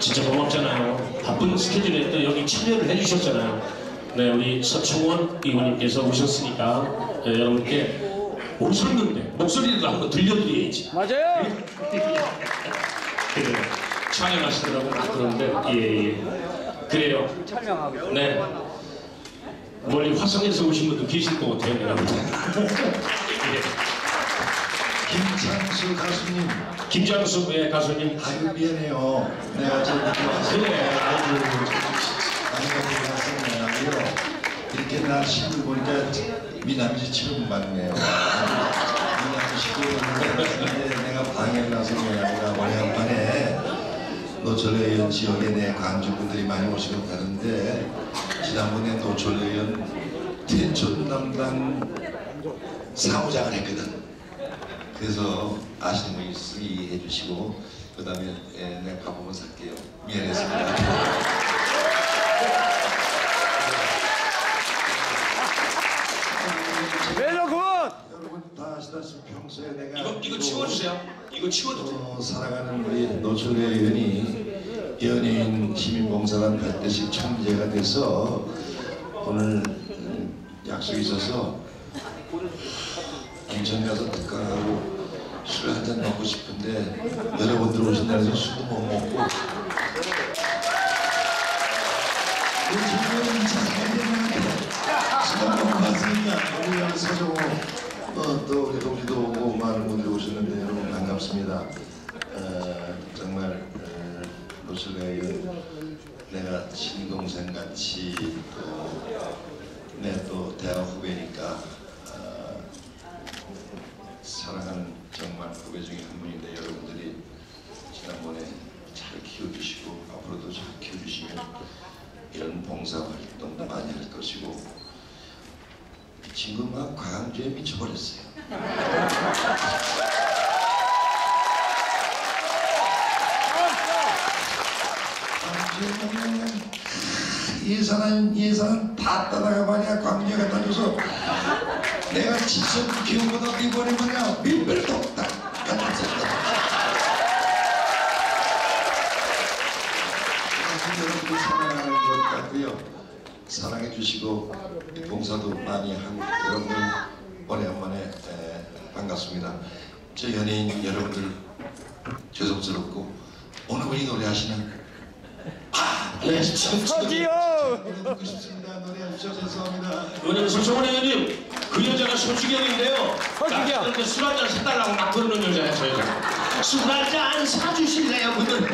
진짜 고맙잖아요. 바쁜 스케줄에 또 여기 참여를 해주셨잖아요. 네, 우리 서충원 의원님께서 오셨으니까 네, 여러분께 오셨는데 목소리를 한번 들려드려야지. 맞아요. 그래요. 촬영하시더라고 막 그런데 예, 예. 그래요. 촬영하고. 네. 멀리 화성에서 오신 분도 계실 것 같아요. 때는. 예. 김창수 가수님. 김장수 예, 가수님. 아유 미안해요. 내가 좀 그래. 아이고 많이 아니요. 이렇게 날씨를 보니까 미남지처럼 맞네요. 미남지시고 내가 방해를 나서 내가 오래간만에 노철의원 지역에 내 광주분들이 많이 오시고 가는데 지난번에 노철의원 텐션 담당 사무장을 했거든 그래서 아시는 분이 쓰기 해주시고 그 다음에 내가 밥먹은 살게요 미안했습니다 매너 그만. 여러분 다 아시다시피 평소에 내가 이거 이거 치워주세요. 이거 치워도 돼. 어, 살아가는 우리 노철의 의원이 연예인 시민봉사단 별대식 총재가 돼서 오늘 음, 약속이 있어서 인천 가서 특강하고 술 한 잔 먹고 싶은데 여러분들 오신다고 해서 술도 못 먹고. 지금 인사 잘 술도 먹고 왔으니까 우리 서정호 어, 또 우리 동지도 오고 많은 분들이 오셨는데 여러분 반갑습니다. 어, 정말 어, 노슬레이 내가 친동생 같이 또 내 또 대학 후배니까 것이고 이 친구가 과학주에 미쳐버렸어요. 광주에 예산은 예산은 다 따라가 말이야 광주에 갖다 줘서 내가 지선 기후보다 이번에 말이야 밀별도 다 갖다 줬다. 여러분들 사랑하는 것 같고요. 사랑해 주시고 봉사도 많이 하고 여러분들 오래간만에 에, 반갑습니다. 저 연예인 여러분들 죄송스럽고 어느 분이 노래하시는 네, 참, 참. 서지요. 노래 듣고 싶습니다. 노래해 주셔서 죄송합니다. 오늘 서청원 의원님 그 여자가 서주경인데요. 서주경. 그렇게 술 한잔 사달라고 막 그러는 여자예요, 저 여자. 술 한 잔 사주실래요, 그들?